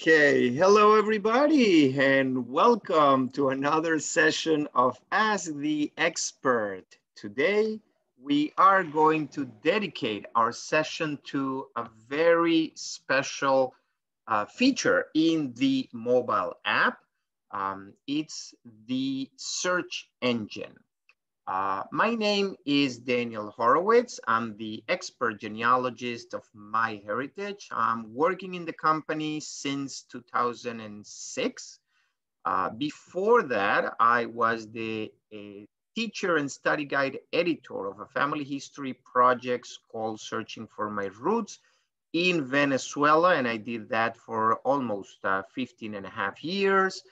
Okay, hello everybody and welcome to another session of Ask the Expert. Today, we are going to dedicate our session to a very special uh, feature in the mobile app. Um, it's the search engine. Uh, my name is Daniel Horowitz. I'm the expert genealogist of MyHeritage. I'm working in the company since 2006. Uh, before that, I was the teacher and study guide editor of a family history project called Searching for My Roots in Venezuela. And I did that for almost uh, 15 and a half years.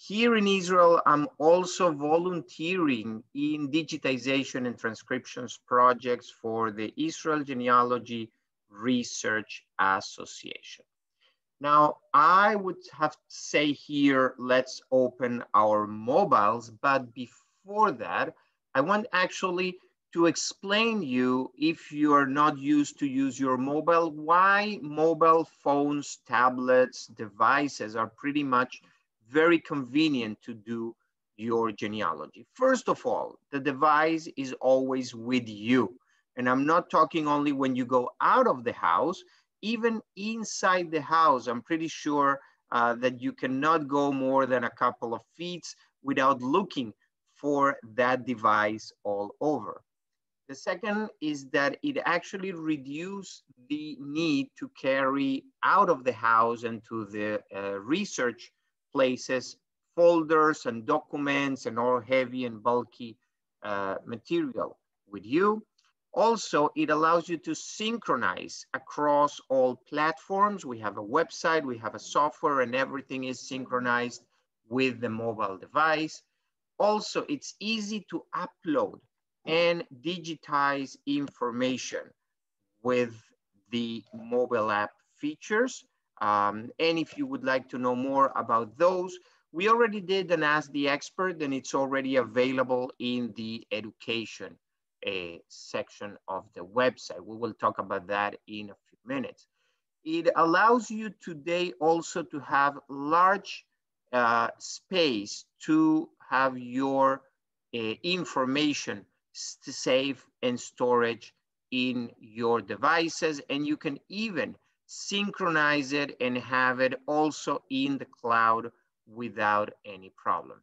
Here in Israel, I'm also volunteering in digitization and transcriptions projects for the Israel Genealogy Research Association. Now, I would have to say here, let's open our mobiles, but before that, I want actually to explain you, if you are not used to use your mobile, why mobile phones, tablets, devices are pretty much very convenient to do your genealogy. First of all, the device is always with you. And I'm not talking only when you go out of the house, even inside the house, I'm pretty sure uh, that you cannot go more than a couple of feet without looking for that device all over. The second is that it actually reduces the need to carry out of the house and to the uh, research places folders and documents and all heavy and bulky uh, material with you. Also, it allows you to synchronize across all platforms. We have a website, we have a software, and everything is synchronized with the mobile device. Also, it's easy to upload and digitize information with the mobile app features. Um, and if you would like to know more about those, we already did an Ask the Expert and it's already available in the education uh, section of the website. We will talk about that in a few minutes. It allows you today also to have large uh, space to have your uh, information to save and storage in your devices. And you can even synchronize it and have it also in the cloud without any problem.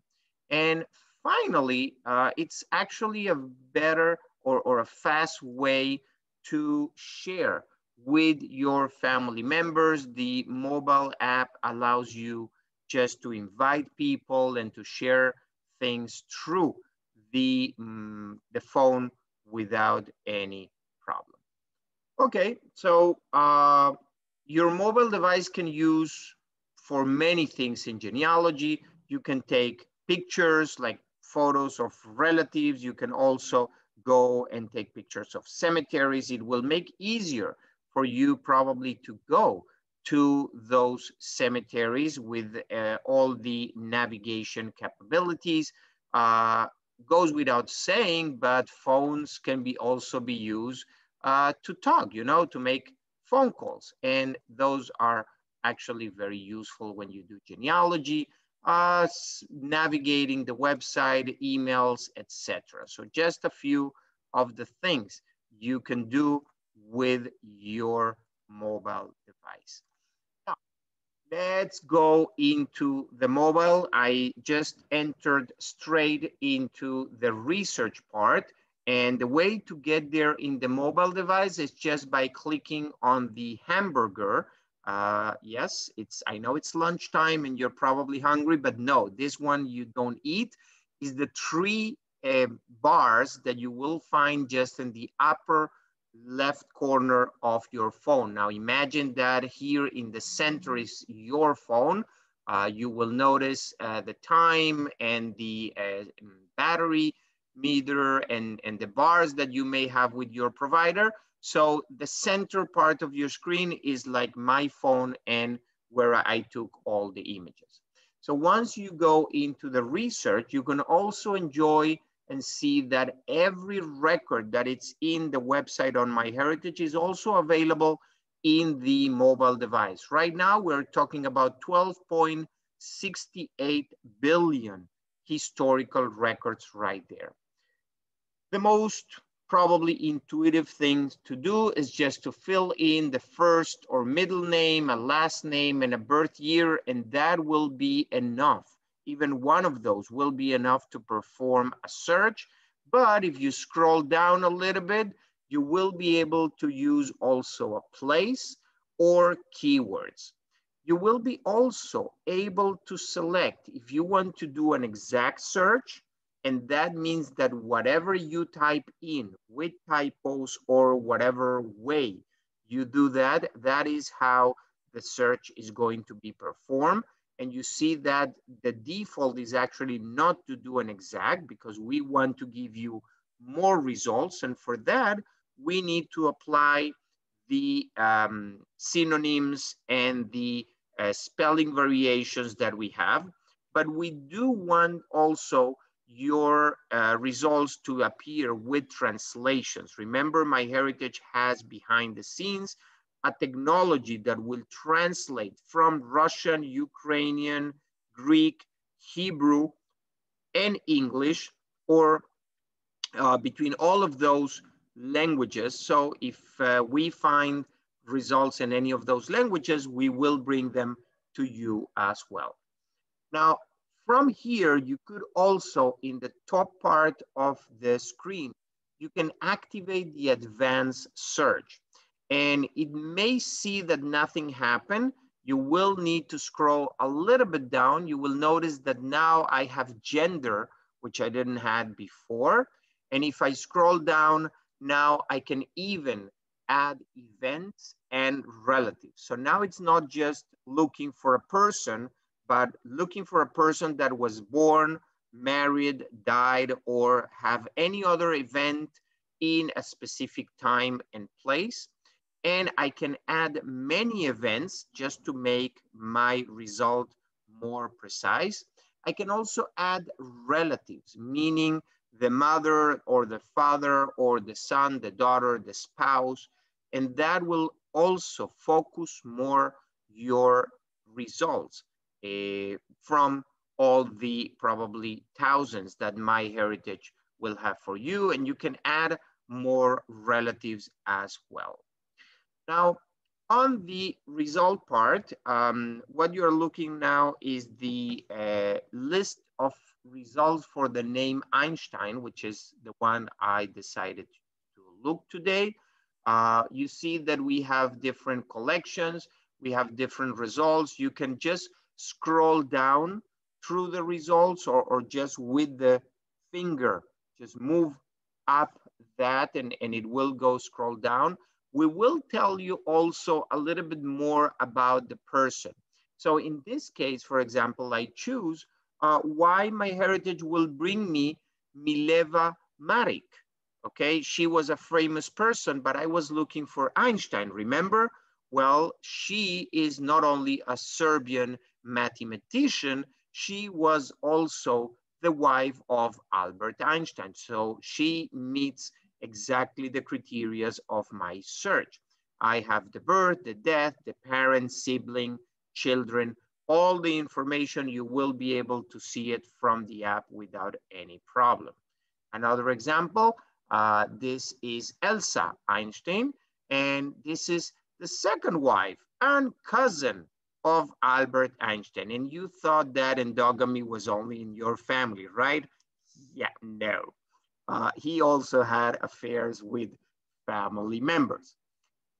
And finally, uh, it's actually a better or, or a fast way to share with your family members. The mobile app allows you just to invite people and to share things through the, um, the phone without any problem. Okay, so uh, your mobile device can use for many things in genealogy. You can take pictures like photos of relatives. You can also go and take pictures of cemeteries. It will make easier for you probably to go to those cemeteries with uh, all the navigation capabilities. Uh, goes without saying, but phones can be also be used uh, to talk, you know, to make phone calls. And those are actually very useful when you do genealogy, uh, navigating the website, emails, etc. So just a few of the things you can do with your mobile device. Now, let's go into the mobile. I just entered straight into the research part and the way to get there in the mobile device is just by clicking on the hamburger. Uh, yes, it's I know it's lunchtime and you're probably hungry, but no, this one you don't eat. Is the three uh, bars that you will find just in the upper left corner of your phone. Now imagine that here in the center is your phone. Uh, you will notice uh, the time and the uh, battery meter and, and the bars that you may have with your provider. So the center part of your screen is like my phone and where I took all the images. So once you go into the research, you can also enjoy and see that every record that it's in the website on MyHeritage is also available in the mobile device. Right now, we're talking about 12.68 billion historical records right there. The most probably intuitive thing to do is just to fill in the first or middle name, a last name, and a birth year, and that will be enough. Even one of those will be enough to perform a search. But if you scroll down a little bit, you will be able to use also a place or keywords. You will be also able to select if you want to do an exact search, and that means that whatever you type in with typos or whatever way you do that, that is how the search is going to be performed. And you see that the default is actually not to do an exact because we want to give you more results. And for that, we need to apply the um, synonyms and the uh, spelling variations that we have. But we do want also your uh, results to appear with translations. Remember, MyHeritage has behind the scenes a technology that will translate from Russian, Ukrainian, Greek, Hebrew, and English, or uh, between all of those languages. So if uh, we find results in any of those languages, we will bring them to you as well. Now, from here, you could also, in the top part of the screen, you can activate the advanced search. And it may see that nothing happened. You will need to scroll a little bit down. You will notice that now I have gender, which I didn't have before. And if I scroll down, now I can even add events and relatives. So now it's not just looking for a person, but looking for a person that was born, married, died, or have any other event in a specific time and place. And I can add many events just to make my result more precise. I can also add relatives, meaning the mother or the father or the son, the daughter, the spouse, and that will also focus more your results uh, from all the probably thousands that MyHeritage will have for you, and you can add more relatives as well. Now, on the result part, um, what you're looking now is the uh, list of results for the name Einstein, which is the one I decided to look today. Uh, you see that we have different collections, we have different results. You can just scroll down through the results or, or just with the finger, just move up that and, and it will go scroll down. We will tell you also a little bit more about the person. So in this case, for example, I choose uh, why MyHeritage will bring me Mileva Maric. Okay, she was a famous person, but I was looking for Einstein, remember? Well, she is not only a Serbian mathematician, she was also the wife of Albert Einstein. So she meets exactly the criteria of my search. I have the birth, the death, the parents, sibling, children, all the information, you will be able to see it from the app without any problem. Another example, uh, this is Elsa Einstein, and this is the second wife and cousin of Albert Einstein. And you thought that endogamy was only in your family, right? Yeah, no. Uh, he also had affairs with family members.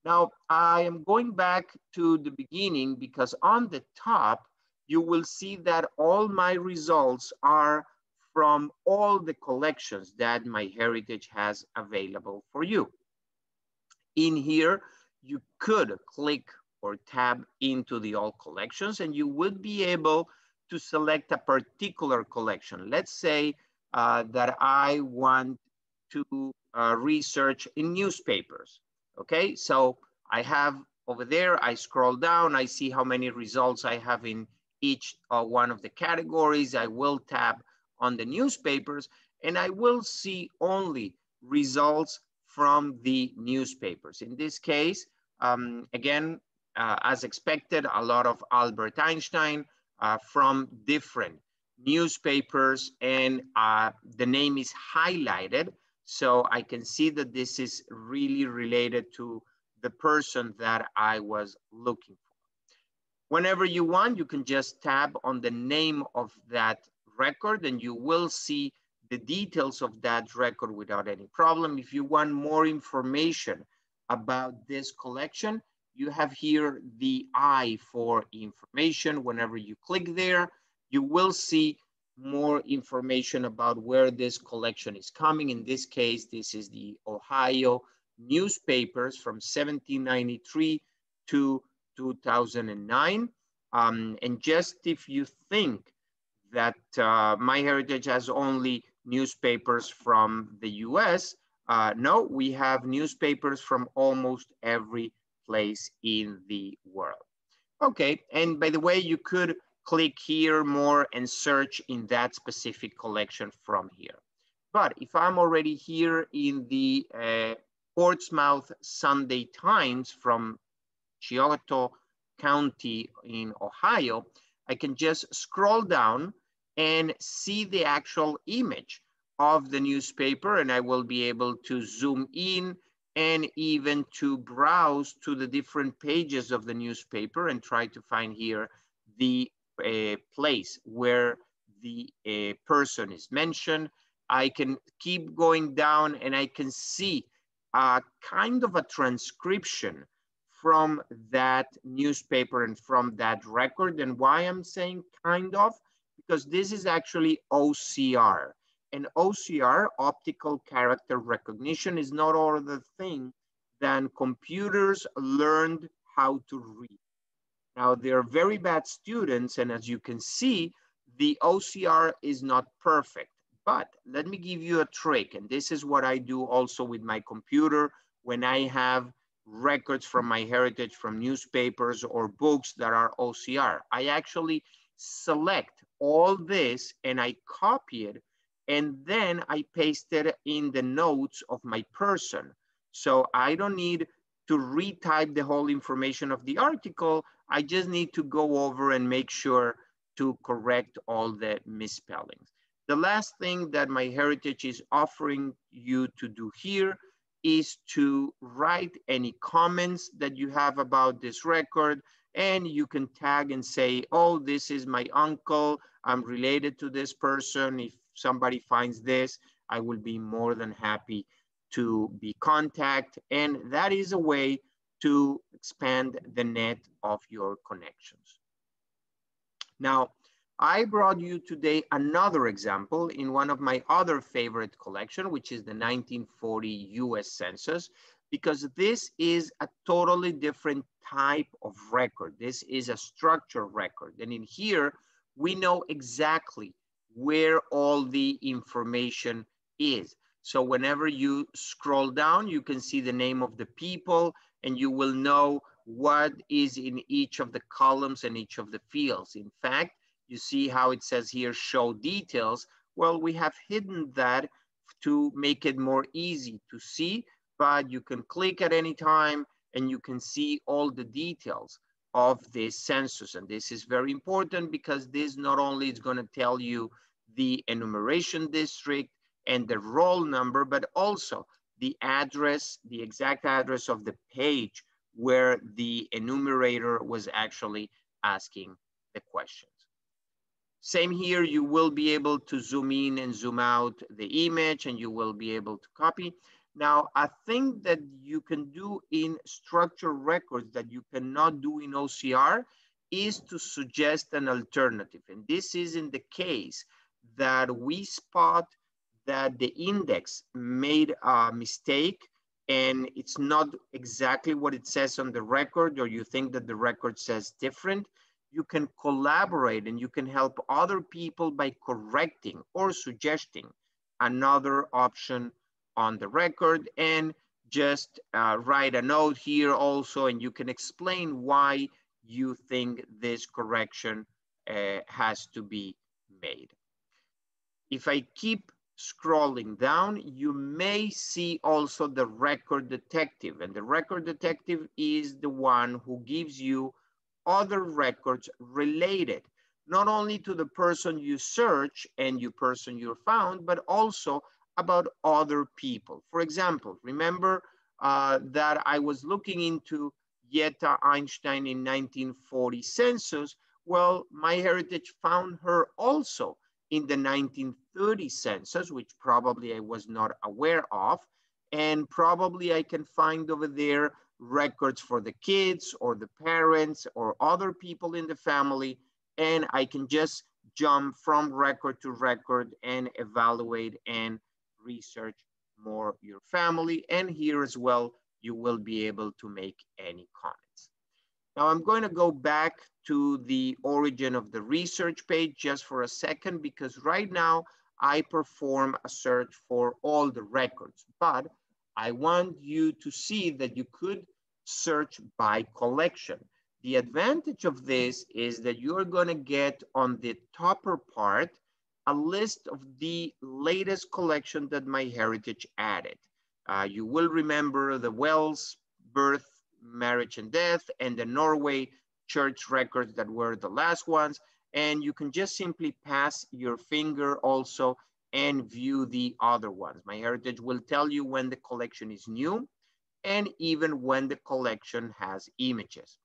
Now, I am going back to the beginning because on the top, you will see that all my results are from all the collections that MyHeritage has available for you. In here, you could click or tab into the all collections and you would be able to select a particular collection. Let's say uh, that I want to uh, research in newspapers. Okay, so I have over there, I scroll down, I see how many results I have in each uh, one of the categories. I will tap on the newspapers and I will see only results from the newspapers. In this case, Um, again, uh, as expected, a lot of Albert Einstein uh, from different newspapers and uh, the name is highlighted. So I can see that this is really related to the person that I was looking for. Whenever you want, you can just tab on the name of that record and you will see the details of that record without any problem. If you want more information about this collection, you have here the I for information. Whenever you click there, you will see more information about where this collection is coming. In this case, this is the Ohio newspapers from 1793 to 2009. Um, and just if you think that uh, MyHeritage has only newspapers from the US, uh, no, we have newspapers from almost every place in the world. Okay, and by the way, you could click here more and search in that specific collection from here. But if I'm already here in the uh, Portsmouth Sunday Times from Scioto County in Ohio, I can just scroll down and see the actual image of the newspaper and I will be able to zoom in and even to browse to the different pages of the newspaper and try to find here the uh, place where the uh, person is mentioned. I can keep going down and I can see a kind of a transcription from that newspaper and from that record. And why I'm saying kind of, because this is actually OCR. And OCR, optical character recognition, is not other thing than computers learned how to read. Now, they're very bad students, and as you can see, the OCR is not perfect. But let me give you a trick, and this is what I do also with my computer when I have records from MyHeritage from newspapers or books that are OCR. I actually select all this and I copy it, and then I paste it in the notes of my person. So I don't need to retype the whole information of the article. I just need to go over and make sure to correct all the misspellings. The last thing that MyHeritage is offering you to do here is to write any comments that you have about this record and you can tag and say, oh, this is my uncle, I'm related to this person. If somebody finds this, I will be more than happy to be contact. And that is a way to expand the net of your connections. Now, I brought you today another example in one of my other favorite collection, which is the 1940 US Census, because this is a totally different type of record. This is a structured record. And in here, we know exactly where all the information is. So whenever you scroll down, you can see the name of the people and you will know what is in each of the columns and each of the fields. In fact, you see how it says here, show details. Well, we have hidden that to make it more easy to see, but you can click at any time and you can see all the details of this census. And this is very important because this not only is gonna tell you the enumeration district and the roll number, but also the address, the exact address of the page where the enumerator was actually asking the questions. Same here, you will be able to zoom in and zoom out the image and you will be able to copy. Now, a thing that you can do in structured records that you cannot do in OCR is to suggest an alternative. And this is in the case that we spot that the index made a mistake and it's not exactly what it says on the record or you think that the record says different, you can collaborate and you can help other people by correcting or suggesting another option on the record and just uh, write a note here also and you can explain why you think this correction uh, has to be made. If I keep scrolling down, you may see also the record detective. And the record detective is the one who gives you other records related, not only to the person you search and you person you found, but also about other people. For example, remember uh, that I was looking into Yetta Einstein in 1940 census. Well, MyHeritage found her also in the 1930 census, which probably I was not aware of. And probably I can find over there records for the kids or the parents or other people in the family. And I can just jump from record to record and evaluate and research more your family. And here as well, you will be able to make any comments. Now I'm going to go back to the origin of the research page just for a second, because right now I perform a search for all the records, but I want you to see that you could search by collection. The advantage of this is that you're gonna get on the topper part a list of the latest collection that MyHeritage added. Uh, you will remember the Wales birth, marriage and death, and the Norway church records that were the last ones. And you can just simply pass your finger also and view the other ones. MyHeritage will tell you when the collection is new and even when the collection has images.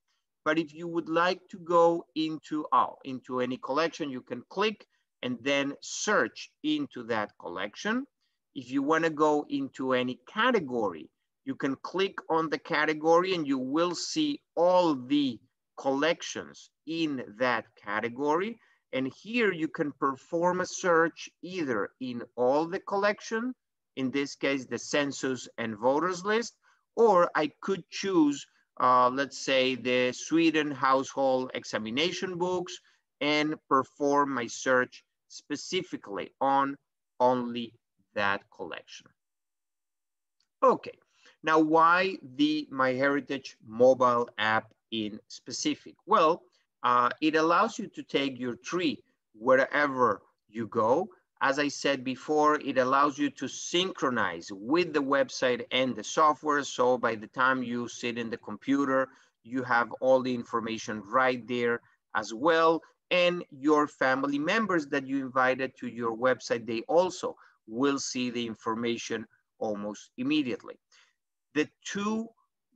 But if you would like to go into, oh, into any collection, you can click and then search into that collection. If you wanna go into any category, you can click on the category and you will see all the collections in that category. And here you can perform a search either in all the collection, in this case, the census and voters list, or I could choose, uh, let's say the Sweden household examination books and perform my search specifically on only that collection. Okay, now why the MyHeritage mobile app in specific? Well, uh, it allows you to take your tree wherever you go. As I said before, it allows you to synchronize with the website and the software. So by the time you sit in the computer, you have all the information right there as well and your family members that you invited to your website, they also will see the information almost immediately. The two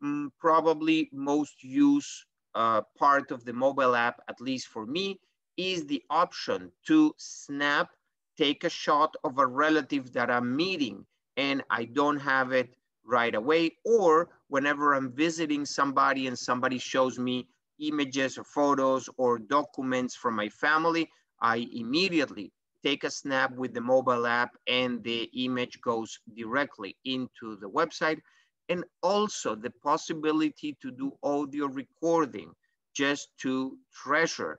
um, probably most used uh, part of the mobile app, at least for me, is the option to snap, take a shot of a relative that I'm meeting and I don't have it right away, or whenever I'm visiting somebody and somebody shows me images or photos or documents from my family, I immediately take a snap with the mobile app and the image goes directly into the website. And also the possibility to do audio recording just to treasure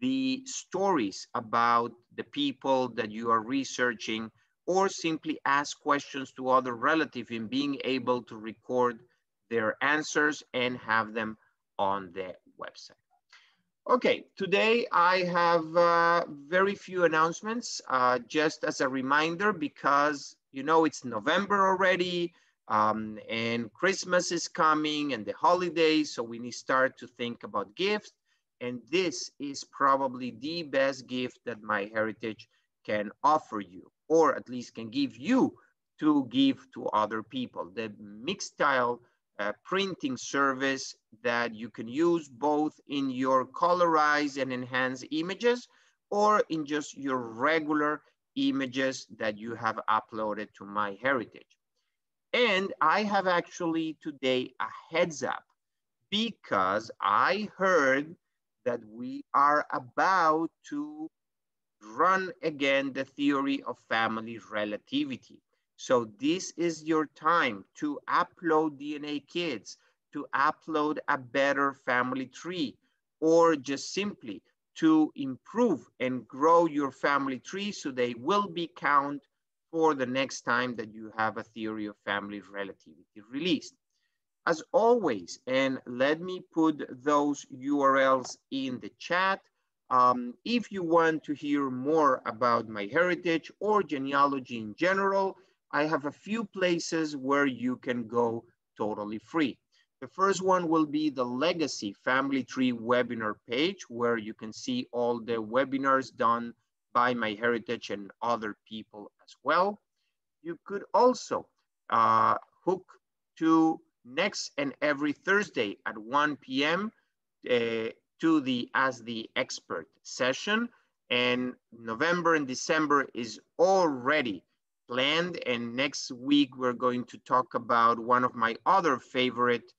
the stories about the people that you are researching or simply ask questions to other relatives in being able to record their answers and have them on the website. Okay, today I have uh, very few announcements, uh, just as a reminder, because you know it's November already, um, and Christmas is coming and the holidays, so we need to start to think about gifts. And this is probably the best gift that MyHeritage can offer you, or at least can give you to give to other people. The Mixtile uh, printing service that you can use both in your colorized and enhanced images or in just your regular images that you have uploaded to MyHeritage. And I have actually today a heads up because I heard that we are about to run again the theory of family relativity. So this is your time to upload DNA kits, to upload a better family tree, or just simply to improve and grow your family tree so they will be count for the next time that you have a theory of family relativity released. As always, and let me put those URLs in the chat, Um, if you want to hear more about MyHeritage or genealogy in general, I have a few places where you can go totally free. The first one will be the Legacy Family Tree webinar page where you can see all the webinars done by MyHeritage and other people as well. You could also uh, hook to next and every Thursday at 1 p.m. Uh, to the Ask the Expert session. And November and December is already planned. And next week, we're going to talk about one of my other favorite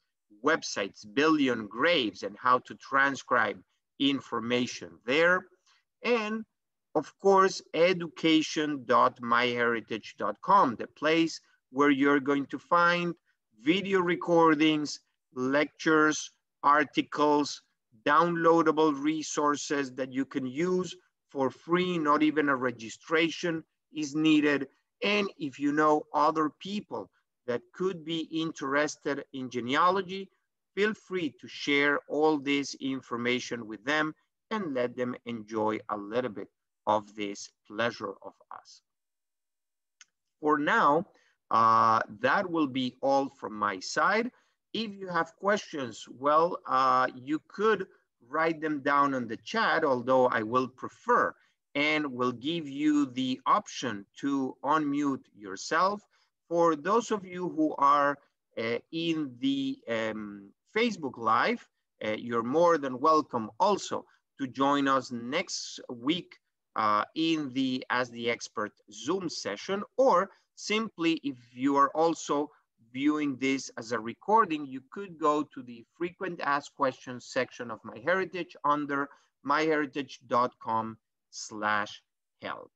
websites, BillionGraves, and how to transcribe information there. And of course, education.myheritage.com, the place where you're going to find video recordings, lectures, articles, downloadable resources that you can use for free, not even a registration is needed. And if you know other people that could be interested in genealogy, feel free to share all this information with them and let them enjoy a little bit of this pleasure of us. For now, uh, that will be all from my side. If you have questions, well, uh, you could write them down on the chat, although I will prefer and will give you the option to unmute yourself. For those of you who are uh, in the um, Facebook Live, uh, you're more than welcome also to join us next week uh, in the Ask the Expert Zoom session, or simply if you are also viewing this as a recording, you could go to the frequent asked questions section of MyHeritage under myheritage.com slash help.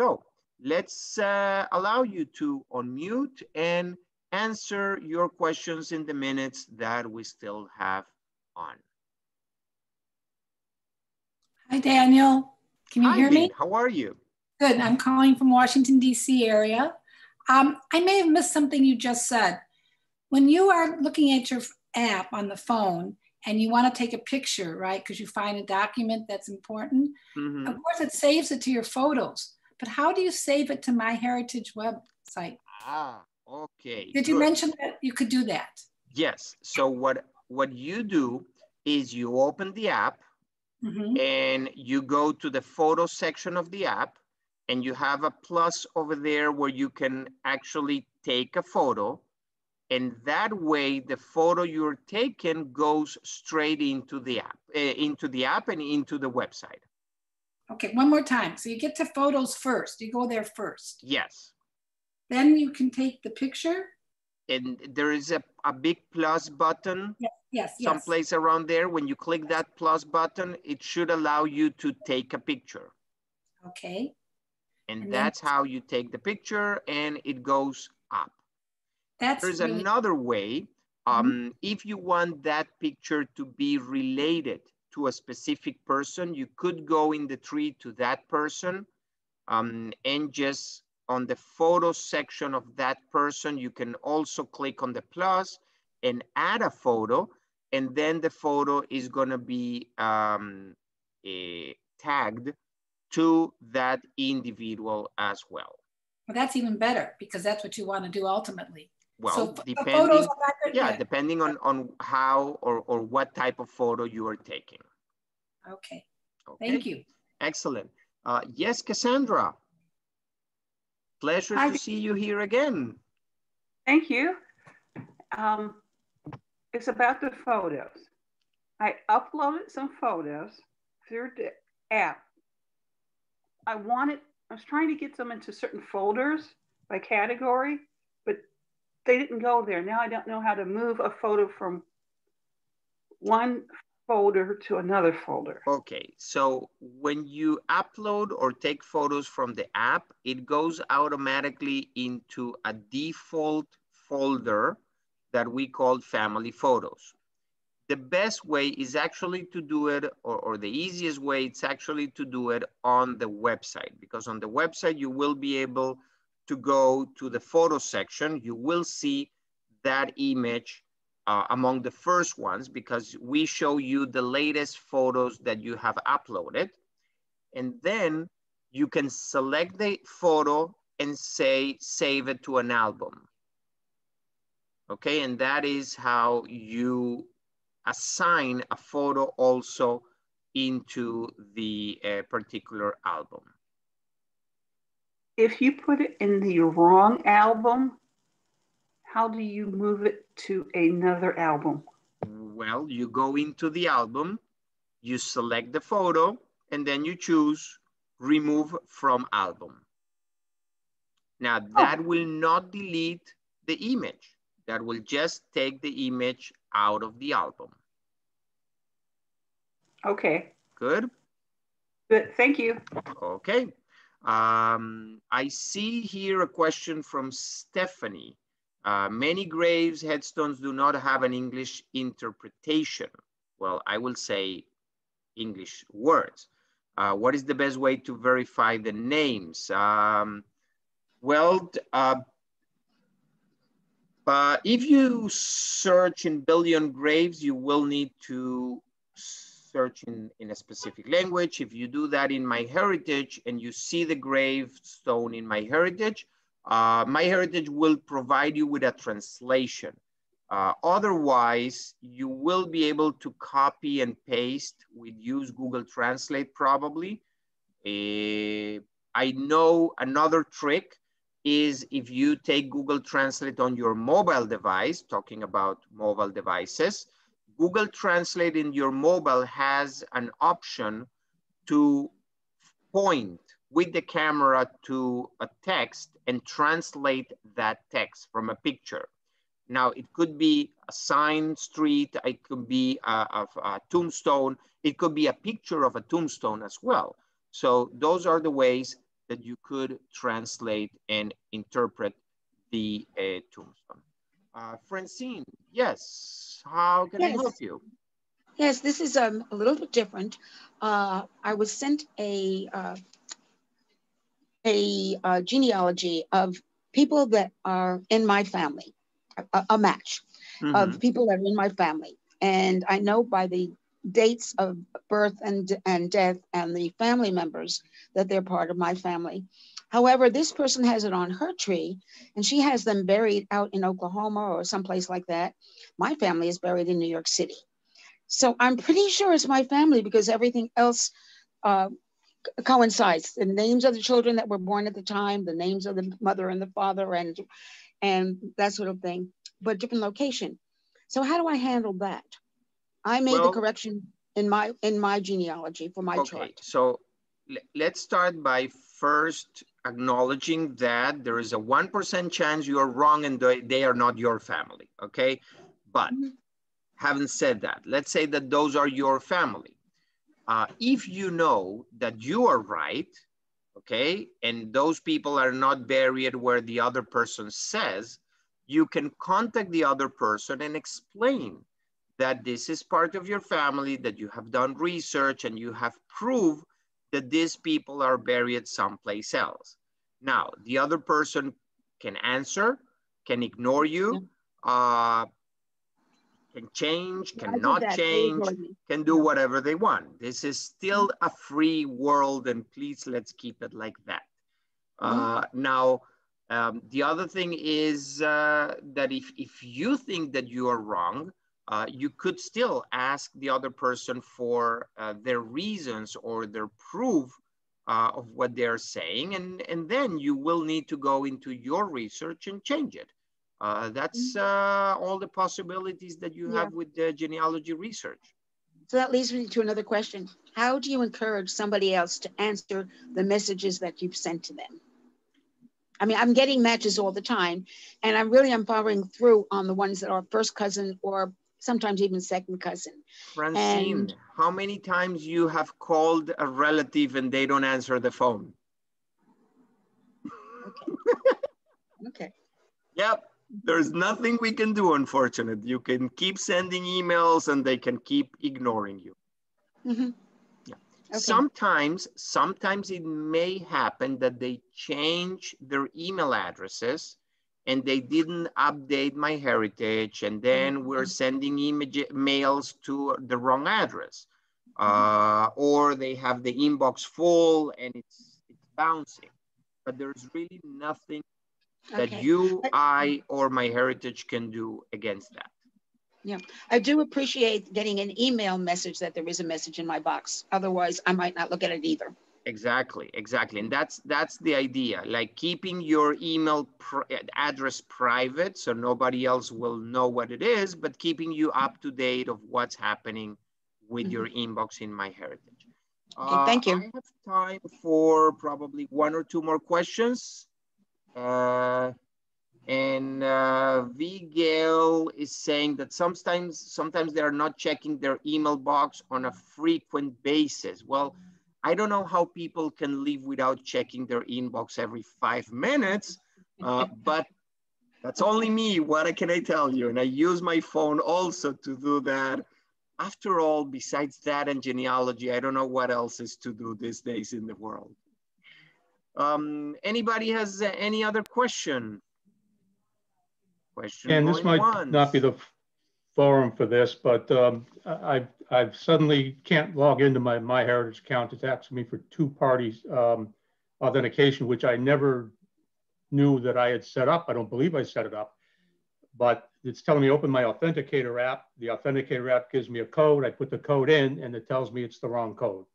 So let's uh, allow you to unmute and answer your questions in the minutes that we still have on. Hi, Daniel. Can you Hi, hear me? How are you? Good. I'm calling from Washington, D.C. area. Um, I may have missed something you just said. When you are looking at your app on the phone and you want to take a picture, right, because you find a document that's important, Mhm. of course it saves it to your photos. But how do you save it to MyHeritage website? Ah, okay. Did you good. mention that you could do that? Yes. So what, what you do is you open the app Mhm. and you go to the photo section of the app and you have a plus over there where you can actually take a photo. And that way the photo you're taking goes straight into the app, uh, into the app and into the website. Okay, one more time. So you get to photos first. You go there first. Yes. Then you can take the picture. And there is a, a big plus button Yes, yes, yes. someplace around there. When you click that plus button, it should allow you to take a picture. Okay. And, And that's how you take the picture and it goes up. That's There's really, Mm-hmm. another way. Um, If you want that picture to be related to a specific person, you could go in the tree to that person um, and just on the photo section of that person, you can also click on the plus and add a photo. And then the photo is gonna be um, eh, tagged to that individual as well. well, that's even better because that's what you want to do ultimately. Well, so depending, photos on that, yeah, depending on, on how or, or what type of photo you are taking. Okay. Okay? Thank you. Excellent. Uh, yes, Cassandra. Pleasure Hi. to see you here again. Thank you. Um, it's about the photos. I uploaded some photos through the app. I wanted, I was trying to get them into certain folders by category, but they didn't go there. Now I don't know how to move a photo from one folder to another folder. Okay, so when you upload or take photos from the app, it goes automatically into a default folder that we call family photos. The best way is actually to do it, or, or the easiest way, it's actually to do it on the website because on the website, you will be able to go to the photo section. You will see that image uh, among the first ones because we show you the latest photos that you have uploaded. And then you can select the photo and say, save it to an album. Okay, and that is how you assign a photo also into the uh, particular album. If you put it in the wrong album, how do you move it to another album? Well, you go into the album, you select the photo, and then you choose remove from album. Now oh. that oh. will not delete the image. That will just take the image out of the album. Okay. Good? Good, thank you. Okay. Um, I see here a question from Stephanie. Uh, many graves, headstones do not have an English interpretation. Well, I will say English words. Uh, what is the best way to verify the names? Um, well, uh, but if you search in BillionGraves, you will need to search in, in a specific language. If you do that in MyHeritage and you see the gravestone in MyHeritage, uh, MyHeritage will provide you with a translation. Uh, otherwise, you will be able to copy and paste with use Google Translate probably. Uh, I know another trick is if you take Google Translate on your mobile device, talking about mobile devices, Google Translate in your mobile has an option to point with the camera to a text and translate that text from a picture. Now, it could be a sign street, it could be a, a, a, tombstone, it could be a picture of a tombstone as well. So those are the ways that you could translate and interpret the uh, tombstone. Uh, Francine, yes, how can yes. I help you? Yes, this is um, a little bit different. Uh, I was sent a, uh, a uh, genealogy of people that are in my family a, a match mm-hmm. of people that are in my family. And I know by the dates of birth and, and death and the family members that they're part of my family. However, this person has it on her tree and she has them buried out in Oklahoma or someplace like that. My family is buried in New York City. So I'm pretty sure it's my family because everything else uh, coincides. The names of the children that were born at the time, the names of the mother and the father, and and that sort of thing, but different location. So how do I handle that? I made well, the correction in my in my genealogy for my okay, chart. So let's start by first acknowledging that there is a 1% chance you are wrong and they are not your family, okay? But mm -hmm. having said that, let's say that those are your family. Uh, if you know that you are right, okay? And those people are not buried where the other person says, you can contact the other person and explain that this is part of your family, that you have done research and you have proved that these people are buried someplace else. Now, the other person can answer, can ignore you, uh, can change, cannot change, can do whatever they want. This is still a free world and please let's keep it like that. Uh, now, um, the other thing is uh, that if, if you think that you are wrong, uh, you could still ask the other person for uh, their reasons or their proof uh, of what they're saying. And, and then you will need to go into your research and change it. Uh, that's mm-hmm. uh, all the possibilities that you yeah. have with the genealogy research. So that leads me to another question. How do you encourage somebody else to answer the messages that you've sent to them? I mean, I'm getting matches all the time, and I'm really I'm following through on the ones that are first cousin or sometimes even second cousin. Francine, and, how many times you have called a relative and they don't answer the phone? Okay. okay. Yep there's nothing we can do, unfortunately. You can keep sending emails and they can keep ignoring you. Mm -hmm. yeah. Okay. Sometimes, sometimes it may happen that they change their email addresses and they didn't update MyHeritage and then we're sending image mails to the wrong address. Uh, or they have the inbox full and it's, it's bouncing. But there's really nothing that okay. you, I, or MyHeritage can do against that. Yeah, I do appreciate getting an email message that there is a message in my box. Otherwise, I might not look at it either. Exactly, exactly, and that's that's the idea. Like keeping your email pr address private, so nobody else will know what it is, but keeping you up to date of what's happening with mm -hmm. your inbox in MyHeritage. Okay, thank you. Uh, I have time for probably one or two more questions. Uh, and uh, VGale is saying that sometimes, sometimes they are not checking their email box on a frequent basis. Well, I don't know how people can live without checking their inbox every five minutes, uh, but that's only me. What can I tell you? And I use my phone also to do that. After all, besides that and genealogy, I don't know what else is to do these days in the world. Um, anybody has any other question? Question. And this might once. not be the forum for this, but um, I I suddenly can't log into my MyHeritage account. It's asking me for two parties um, authentication, which I never knew that I had set up. I don't believe I set it up, but it's telling me open my authenticator app. The authenticator app gives me a code. I put the code in and it tells me it's the wrong code.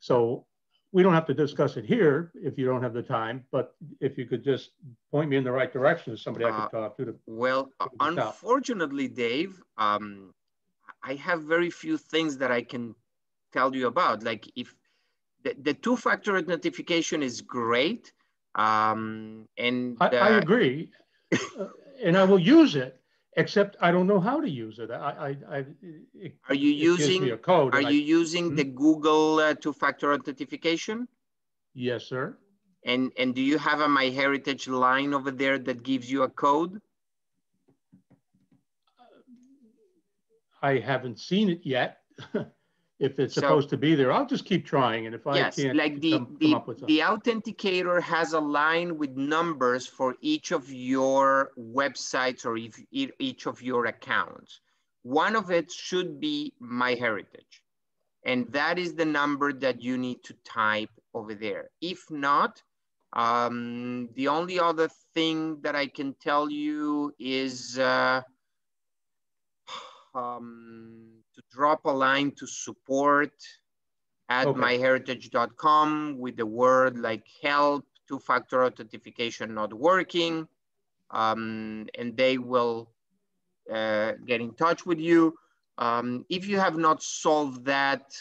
So we don't have to discuss it here if you don't have the time, but if you could just point me in the right direction to somebody uh, I could uh, talk to. to well, to unfortunately, Dave, um, I have very few things that I can tell you about. Like if the, the two-factor authentication is great. Um, and I, uh, I agree. uh, and I will use it except I don't know how to use it. I, I, I it, are you using a code? Are you I, using hmm? the Google uh, two-factor authentication? Yes, sir. And and do you have a MyHeritage line over there that gives you a code? I haven't seen it yet. if it's so, supposed to be there. I'll just keep trying. And if yes, I can't like the, come, the, come with the authenticator has a line with numbers for each of your websites or if, each of your accounts. One of it should be MyHeritage. And that is the number that you need to type over there. If not, um, the only other thing that I can tell you is uh, um, to drop a line to support at okay. myheritage.com with the word like help, two-factor authentication not working, um, and they will uh, get in touch with you. Um, if you have not solved that,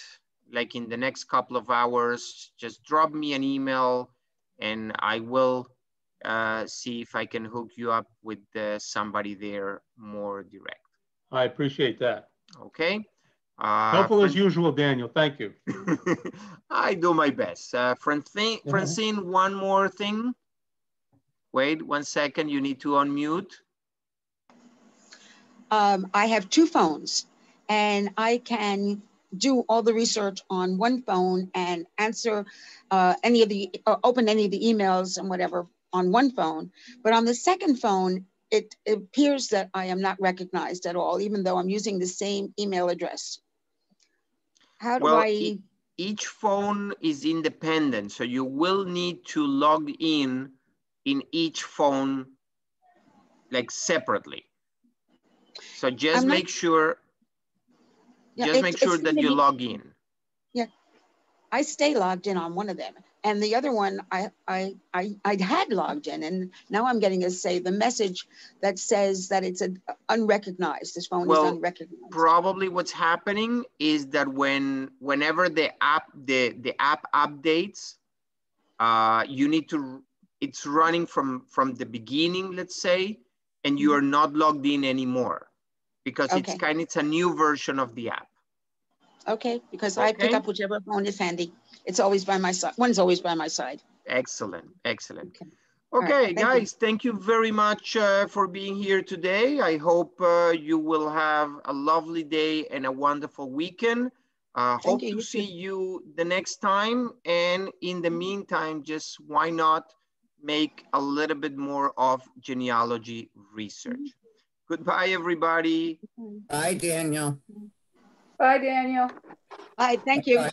like in the next couple of hours, just drop me an email and I will uh, see if I can hook you up with uh, somebody there more direct. I appreciate that. Okay. Uh, Helpful as usual, Daniel. Thank you. I do my best. Uh, Francine, mm-hmm. Francine, one more thing. Wait one second. You need to unmute. Um, I have two phones and I can do all the research on one phone and answer uh, any of the, uh, open any of the emails and whatever on one phone. But on the second phone, it, appears that I am not recognized at all, even though I'm using the same email address. How do well, I? each phone is independent, so you will need to log in in each phone like separately. So just I'm make not... sure, yeah, just make sure that you log in. Yeah, I stay logged in on one of them. And the other one, I, I, I, I had logged in, and now I'm getting a say the message that says that it's a, unrecognized. This phone well, is unrecognized. Probably what's happening is that when whenever the app the the app updates, uh, you need to it's running from from the beginning, let's say, and you are not logged in anymore because okay. it's kind it's a new version of the app. Okay, because okay. I pick up whichever phone is handy. It's always by my side. One's always by my side. Excellent, excellent. Okay, okay right, thank guys, you. thank you very much uh, for being here today. I hope uh, you will have a lovely day and a wonderful weekend. Uh, hope you. to see you the next time. And in the meantime, just why not make a little bit more of genealogy research. Goodbye, everybody. Bye, Daniel. Bye, Daniel. Bye, thank you. Bye.